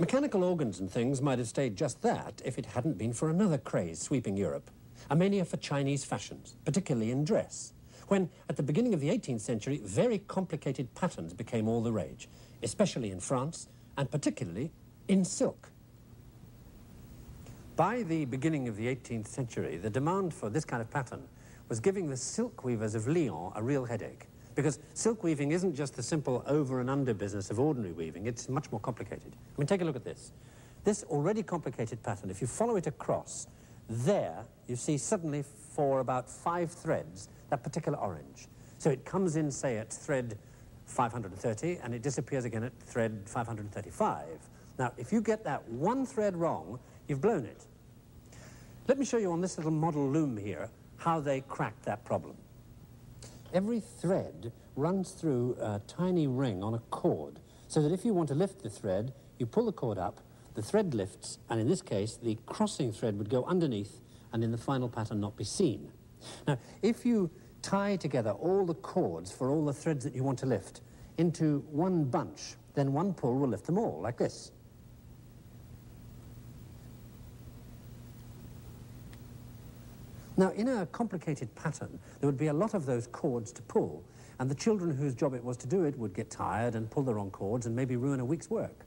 Mechanical organs and things might have stayed just that if it hadn't been for another craze sweeping Europe, a mania for Chinese fashions, particularly in dress, when, at the beginning of the 18th century, very complicated patterns became all the rage, especially in France, and particularly in silk. By the beginning of the 18th century, the demand for this kind of pattern was giving the silk weavers of Lyon a real headache. Because silk weaving isn't just the simple over and under business of ordinary weaving, it's much more complicated. I mean, take a look at this. This already complicated pattern, if you follow it across, there you see suddenly for about five threads that particular orange. So it comes in, say, at thread 530, and it disappears again at thread 535. Now, if you get that one thread wrong, you've blown it. Let me show you on this little model loom here how they cracked that problem. Every thread runs through a tiny ring on a cord, so that if you want to lift the thread, you pull the cord up, the thread lifts, and in this case, the crossing thread would go underneath and in the final pattern not be seen. Now, if you tie together all the cords for all the threads that you want to lift into one bunch, then one pull will lift them all, like this. Now, in a complicated pattern, there would be a lot of those cords to pull, and the children whose job it was to do it would get tired and pull the wrong cords and maybe ruin a week's work.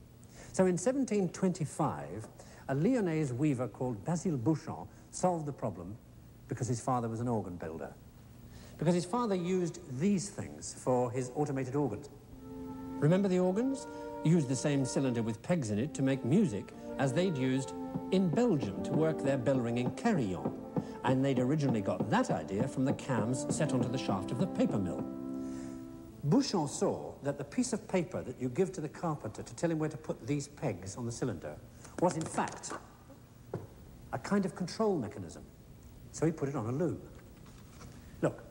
So in 1725, a Lyonnese weaver called Basile Bouchon solved the problem because his father was an organ builder. Because his father used these things for his automated organs. Remember the organs? Used the same cylinder with pegs in it to make music as they'd used in Belgium to work their bell-ringing carillon and they'd originally got that idea from the cams set onto the shaft of the paper mill. Bouchon saw that the piece of paper that you give to the carpenter to tell him where to put these pegs on the cylinder was, in fact, a kind of control mechanism. So he put it on a loom. Look,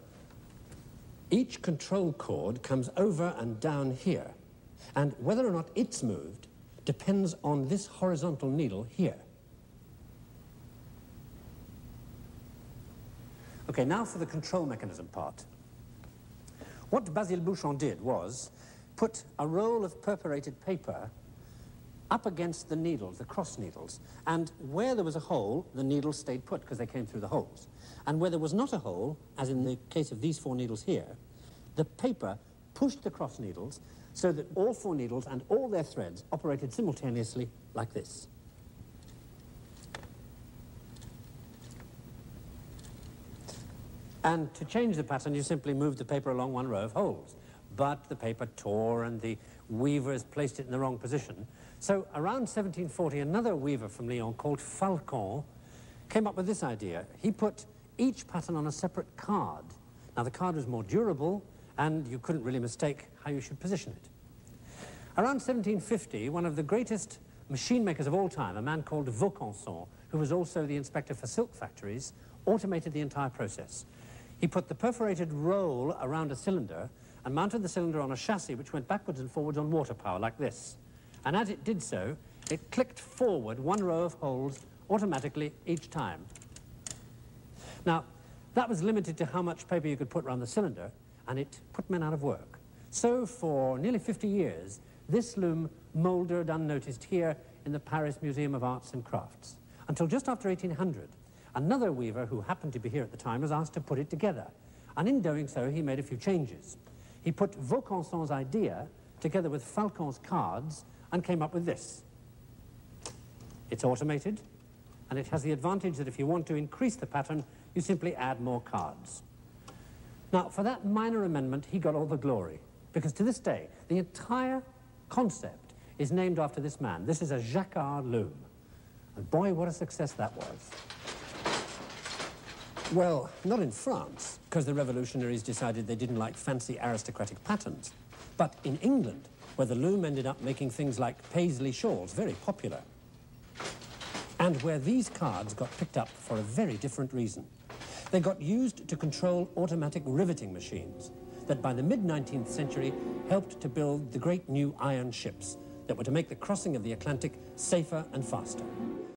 each control cord comes over and down here, and whether or not it's moved depends on this horizontal needle here. Okay, now for the control mechanism part. What Basile Bouchon did was put a roll of perforated paper up against the needles, the cross needles, and where there was a hole, the needles stayed put because they came through the holes. And where there was not a hole, as in the case of these four needles here, the paper pushed the cross needles so that all four needles and all their threads operated simultaneously like this. And to change the pattern, you simply move the paper along one row of holes. But the paper tore and the weavers placed it in the wrong position. So around 1740, another weaver from Lyon called Falcon came up with this idea. He put each pattern on a separate card. Now, the card was more durable, and you couldn't really mistake how you should position it. Around 1750, one of the greatest machine makers of all time, a man called Vaucanson, who was also the inspector for silk factories, automated the entire process. He put the perforated roll around a cylinder and mounted the cylinder on a chassis which went backwards and forwards on water power like this. And as it did so, it clicked forward one row of holes automatically each time. Now, that was limited to how much paper you could put around the cylinder, and it put men out of work. So for nearly 50 years, this loom mouldered unnoticed here in the Paris Museum of Arts and Crafts, until just after 1800, Another weaver who happened to be here at the time was asked to put it together. And in doing so, he made a few changes. He put Vaucanson's idea together with Falcon's cards and came up with this. It's automated, and it has the advantage that if you want to increase the pattern, you simply add more cards. Now, for that minor amendment, he got all the glory, because to this day, the entire concept is named after this man. This is a Jacquard loom. And boy, what a success that was. Well, not in France, because the revolutionaries decided they didn't like fancy aristocratic patterns. But in England, where the loom ended up making things like paisley shawls very popular. And where these cards got picked up for a very different reason. They got used to control automatic riveting machines that by the mid-19th century helped to build the great new iron ships that were to make the crossing of the Atlantic safer and faster.